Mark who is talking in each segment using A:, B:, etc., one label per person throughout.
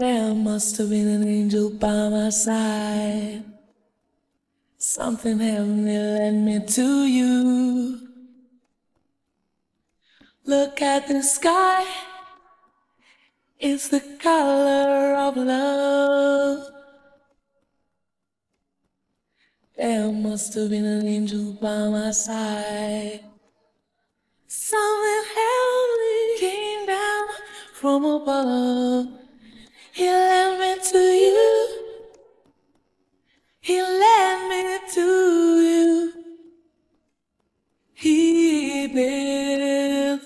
A: There must have been an angel by my side. Something heavenly led me to you. Look at the sky. It's the color of love. There must have been an angel by my side. Something heavenly came down from above. He built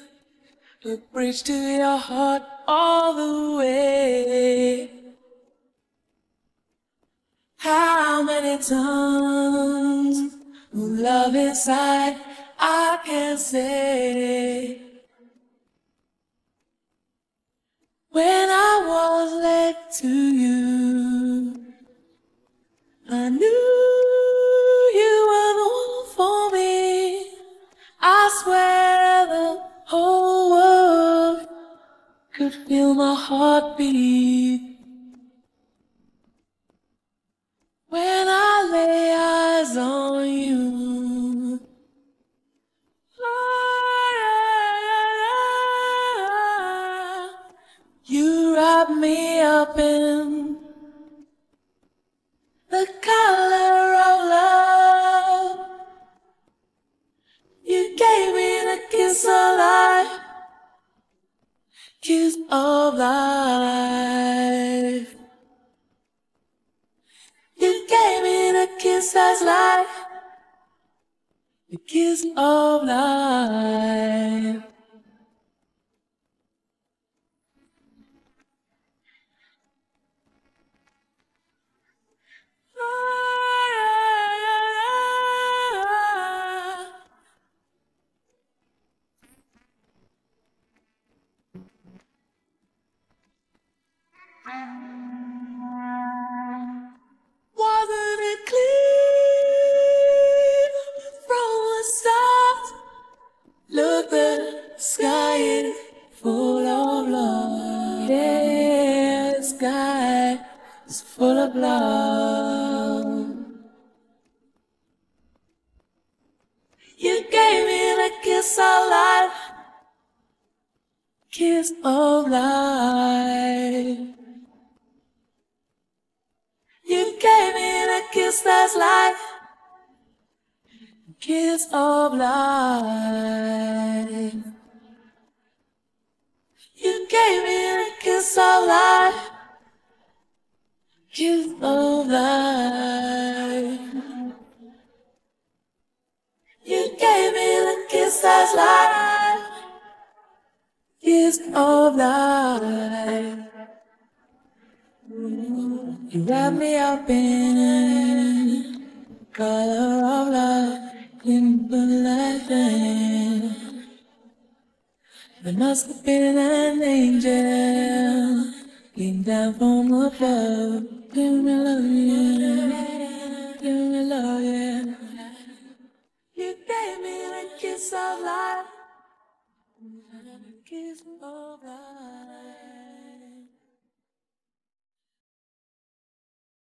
A: a bridge to your heart all the way. How many tons of love inside I can say. When I was led to you, I knew could feel my heartbeat. When I lay eyes on you. You wrap me up in kiss of life. You gave me the kiss that's life, the kiss of life. Sky is full of love. You gave me the kiss of life, kiss of life. You gave me the kiss that's life, kiss of life. You gave me the kiss of life, of life. You gave me the kiss that's life, kiss of life. You wrap me up in color of love, couldn't put life in. There must have been an angel, came down from above. Give me love, yeah, give me love, yeah. You gave me the kiss of life, kiss of life.